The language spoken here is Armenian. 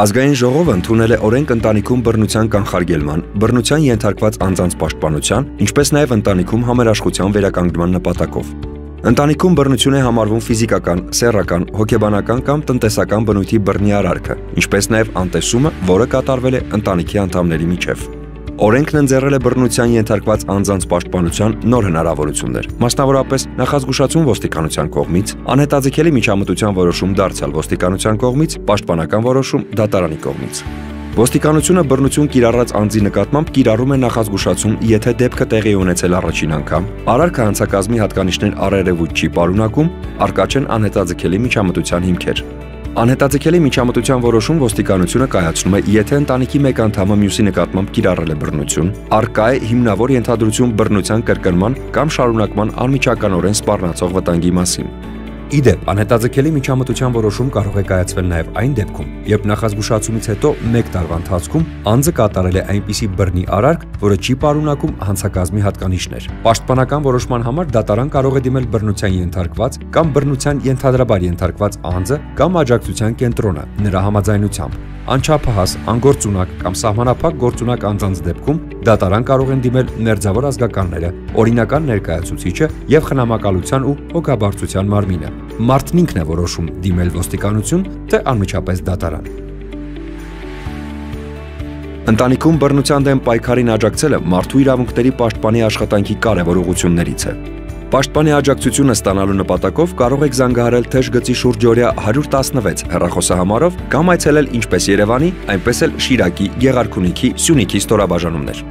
Ազգային ժողովը ընդունել է օրենք ընտանիքում բռնության կանխարգելման, բռնության ենթարկված անձանց պաշտպանության, ինչպես նաև ընտանիքում համերաշխության վերականգնման նպատակով։ Ընտանիքում բռնություն է համարվում ֆիզիկական, սեռական, հոգեբանական կամ տնտեսական բնույթի բռնի արարքը, ինչպես նաև անտեսումը, որը կատարվել է ընտանիքի անդամների միջև։ Օրենքն ընձեռել է բռնության ենթարկված անձանց պաշտպանության նոր հնարավորություններ։ Մասնավորապես նախազգուշացում ոստիկանության կողմից, անհետաձգելի միջամտության որոշում դարձյալ ոստիկանության կողմից, պաշտպանական որոշում դատարանի կողմից։ Ոստիկանությունը բռնություն կիրառած անձի նկատմամբ կիրառում է նախազգուշացում, եթե դեպքը տեղի ունեցել առաջին անգամ, արարքը հանցակազմի հատկանիշներ առերևույթ չի պարունակում, արկա չեն անհետաձգելի միջամտության հիմքեր։ Անհետաձգելի միջամտության որոշում ոստիկանությունը կայացնում է, եթե ընտանիքի մեկ անդամը մյուսի նկատմամբ կիրառել է բռնություն, արկա է հիմնավոր ենթադրություն բռնության կրկնման կամ շարունակման անմիջականորեն սպառնացող վտանգի մասին։ Իդեպ, անհետաձգելի միջամտության որոշում կարող է կայացվել նաև այն դեպքում, երբ նախազգուշացումից հետո 1 տարվա ընթացքում անձը կատարել է այնպիսի բռնի արարք, որը չի պարունակում հանցակազմի հատկանիշներ։ Պաշտպանական որոշման համար դատարան կարող է դիմել բռնության ենթարկված կամ բռնության ենթադրաբար ենթարկված անձը կամ աջակցության կենտրոնը նրա համաձայնությամբ անչափահաս, անգործունակ կամ սահմանափակ գործունակ անձանց դեպքում դատարան կարող են դիմել մերձավոր ազգականները, օրինական ներկայացուցիչը եւ խնամակալության ու հոգաբարձության մարմինը։ Մարդն ինքն է որոշում դիմել ոստիկանություն, թե անմիջապես դատարան։ Ընտանիքում բռնության դեմ պայքարին աջակցելը մարդու իրավունքների պաշտպանի աշխատանքի կարևոր ուղղություններից է։ Պաշտպանի աջակցությունը ստանալու նպատակով կարող եք զանգահարել թեժ գծի շուրջօրյա 116 հեռախոսահամարով կամ այցելել ինչպես Երևանի, այնպես էլ Շիրակի, Գեղարքունիքի, Սյունիքի ստորաբաժանումներ։